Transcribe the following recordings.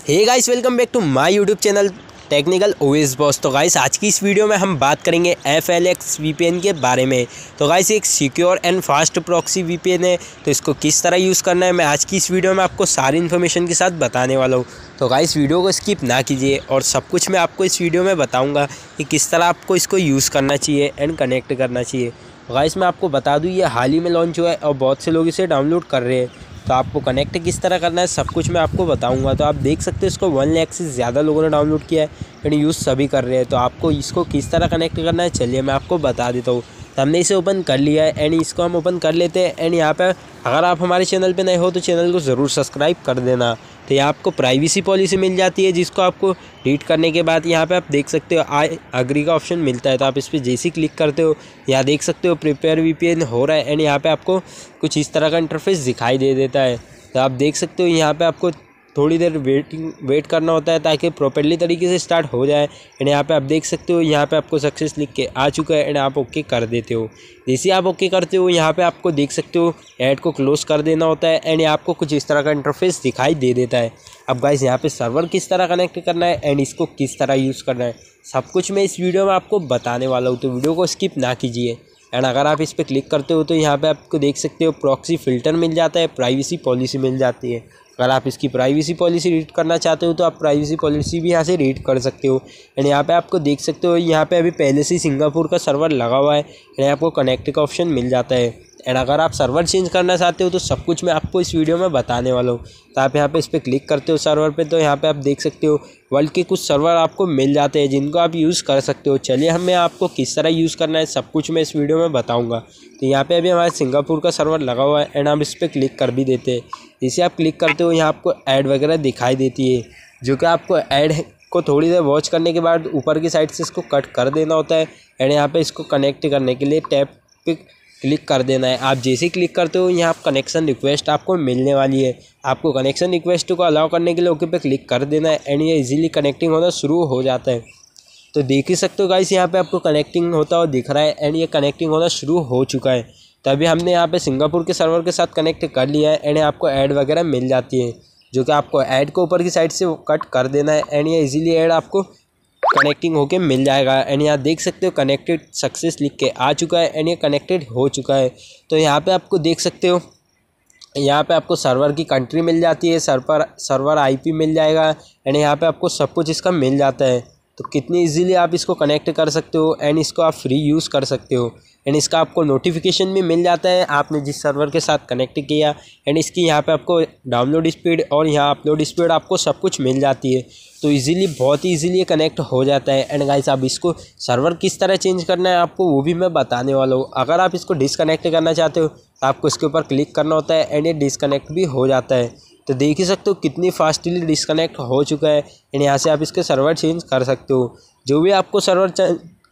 Hey guys welcome back to my YouTube channel technical OS boss तो guys आज की इस वीडियो में हम बात करेंगे एफ़ एल एक्स वी के बारे में। तो गाइस एक secure and fast proxy VPN है तो इसको किस तरह यूज़ करना है, मैं आज की इस वीडियो में आपको सारी इन्फॉर्मेशन के साथ बताने वाला हूँ। तो गाइस वीडियो को स्किप ना कीजिए और सब कुछ मैं आपको इस वीडियो में बताऊँगा कि किस तरह आपको इसको यूज़ करना चाहिए एंड कनेक्ट करना चाहिए। गाइस मैं आपको बता दूँ, ये हाल ही में लॉन्च हुआ है और बहुत से लोग इसे डाउनलोड कर रहे हैं। तो आपको कनेक्ट किस तरह करना है, सब कुछ मैं आपको बताऊँगा। तो आप देख सकते हो इसको वन लैख से ज़्यादा लोगों ने डाउनलोड किया है। यानी यूज़ सभी कर रहे हैं। तो आपको इसको किस तरह कनेक्ट करना है, चलिए मैं आपको बता देता हूँ। तो हमने इसे ओपन कर लिया है। एंड इसको हम ओपन कर लेते हैं। एंड यहाँ पर अगर आप हमारे चैनल पर नए हो तो चैनल को ज़रूर सब्सक्राइब कर देना। तो यहाँ आपको प्राइवेसी पॉलिसी मिल जाती है, जिसको आपको रीड करने के बाद यहाँ पे आप देख सकते हो आई अग्री का ऑप्शन मिलता है। तो आप इस पर जैसे क्लिक करते हो, यहाँ देख सकते हो प्रिपेयर वी हो रहा है एंड यहाँ पे आपको कुछ इस तरह का इंटरफेस दिखाई दे देता है। तो आप देख सकते हो, यहाँ पे आपको थोड़ी देर वेटिंग वेट करना होता है ताकि प्रॉपरली तरीके से स्टार्ट हो जाए। एंड यहाँ पे आप देख सकते हो, यहाँ पे आपको सक्सेस लिख के आ चुका है। एंड आप ओके कर देते हो। जैसे आप ओके करते हो, यहाँ पे आपको देख सकते हो ऐड को क्लोज़ कर देना होता है एंड आपको कुछ इस तरह का इंटरफेस दिखाई दे देता है। अब गाइज़ यहाँ पर सर्वर किस तरह कनेक्ट करना है एंड इसको किस तरह यूज़ करना है, सब कुछ मैं इस वीडियो में आपको बताने वाला हूँ। तो वीडियो को स्किप ना कीजिए। एंड अगर आप इस पर क्लिक करते हो तो यहाँ पे आपको देख सकते हो प्रॉक्सी फ़िल्टर मिल जाता है प्राइवेसी पॉलिसी मिल जाती है। अगर आप इसकी प्राइवेसी पॉलिसी रीड करना चाहते हो तो आप प्राइवेसी पॉलिसी भी यहाँ से रीड कर सकते हो। एंड यहाँ पे आपको देख सकते हो, यहाँ पे अभी पहले से सिंगापुर का सर्वर लगा हुआ है। एंड आपको कनेक्ट का ऑप्शन मिल जाता है। एंड अगर आप सर्वर चेंज करना चाहते हो तो सब कुछ मैं आपको इस वीडियो में बताने वाला हूँ। तो आप यहाँ पे इस पर क्लिक करते हो सर्वर पे तो यहाँ पे आप देख सकते हो वर्ल्ड के कुछ सर्वर आपको मिल जाते हैं, जिनको आप यूज़ कर सकते हो। चलिए हमें आपको किस तरह यूज़ करना है, सब कुछ मैं इस वीडियो में बताऊँगा। तो यहाँ पर अभी हमारे सिंगापुर का सर्वर लगा हुआ है एंड हम इस पर क्लिक कर भी देते हैं। जैसे आप क्लिक करते हो यहाँ आपको ऐड वगैरह दिखाई देती है, जो कि आपको ऐड को थोड़ी देर वॉच करने के बाद ऊपर की साइड से इसको कट कर देना होता है एंड यहाँ पे इसको कनेक्ट करने के लिए टैप पे क्लिक कर देना है। आप जैसे ही क्लिक करते हो, यहाँ कनेक्शन रिक्वेस्ट आपको मिलने वाली है। आपको कनेक्शन रिक्वेस्ट को अलाउ करने के लिए ओके पे क्लिक कर देना है एंड ये इजीली कनेक्टिंग होना शुरू हो जाता है। तो देख ही सकते हो गाइस, यहाँ पे आपको कनेक्टिंग होता हुआ दिख रहा है एंड ये कनेक्टिंग होना शुरू हो चुका है। तभी हमने यहाँ पे सिंगापुर के सर्वर के साथ कनेक्ट कर लिया है एंड आपको ऐड वगैरह मिल जाती है, जो कि आपको ऐड को ऊपर की साइड से कट कर देना है एंड ये इजीली ऐड आपको कनेक्टिंग होके मिल जाएगा एंड यहाँ देख सकते हो कनेक्टेड सक्सेस लिख के आ चुका है एंड ये कनेक्टेड हो चुका है। तो यहाँ पे आपको देख सकते हो, यहाँ पे आपको सर्वर की कंट्री मिल जाती है सर्वर सर्वर आईपी मिल जाएगा एंड यहाँ पे आपको सब कुछ इसका मिल जाता है। तो कितनी इजीली आप इसको कनेक्ट कर सकते हो एंड इसको आप फ्री यूज़ कर सकते हो। एंड इसका आपको नोटिफिकेशन भी मिल जाता है, आपने जिस सर्वर के साथ कनेक्ट किया एंड इसकी यहाँ पे आपको डाउनलोड स्पीड और यहाँ अपलोड स्पीड आपको सब कुछ मिल जाती है। तो इजीली बहुत ही इजीली कनेक्ट हो जाता है। एंड गाइस आप इसको सर्वर किस तरह चेंज करना है आपको वो भी मैं बताने वाला हूँ। अगर आप इसको डिसकनेक्ट करना चाहते हो तो आपको इसके ऊपर क्लिक करना होता है एंड ये डिसकनेक्ट भी हो जाता है। तो देख ही सकते हो कितनी फास्टली डिसकनेक्ट हो चुका है। एंड यहाँ से आप इसके सर्वर चेंज कर सकते हो। जो भी आपको सर्वर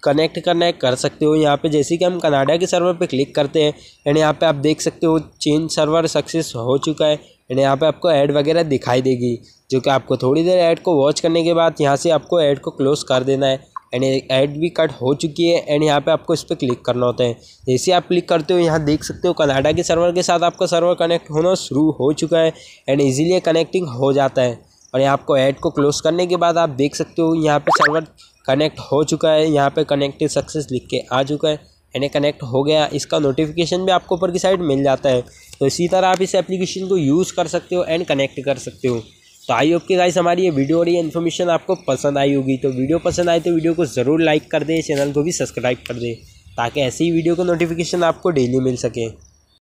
कनेक्ट करना है, कर सकते हो। यहाँ पे जैसे कि हम कनाडा के सर्वर पे क्लिक करते हैं। एंड यहाँ पे आप देख सकते हो चेंज सर्वर सक्सेस हो चुका है। एंड यहाँ पे आपको ऐड वगैरह दिखाई देगी। जो कि आपको थोड़ी देर ऐड को वॉच करने के बाद यहाँ से आपको ऐड को क्लोज़ कर देना है। एंड ऐड भी कट हो चुकी है एंड यहाँ पे आपको इस पर क्लिक करना होता है। जैसे आप क्लिक करते हो, यहाँ देख सकते हो कनाडा के सर्वर के साथ आपका सर्वर कनेक्ट होना शुरू हो चुका है एंड इजीली कनेक्टिंग हो जाता है। और यहाँ आपको ऐड को क्लोज़ करने के बाद आप देख सकते हो, यहाँ पे सर्वर कनेक्ट हो चुका है, यहाँ पे कनेक्टेड सक्सेस लिख के आ चुका है यानी कनेक्ट हो गया। इसका नोटिफिकेशन भी आपको ऊपर की साइड मिल जाता है। तो इसी तरह आप इस एप्लीकेशन को यूज़ कर सकते हो एंड कनेक्ट कर सकते हो। तो आई होप कि गाइस हमारी ये वीडियो और ये इन्फॉर्मेशन आपको पसंद आई होगी। तो वीडियो पसंद आए तो वीडियो को ज़रूर लाइक कर दें चैनल को भी सब्सक्राइब कर दें, ताकि ऐसी ही वीडियो का नोटिफिकेशन आपको डेली मिल सके।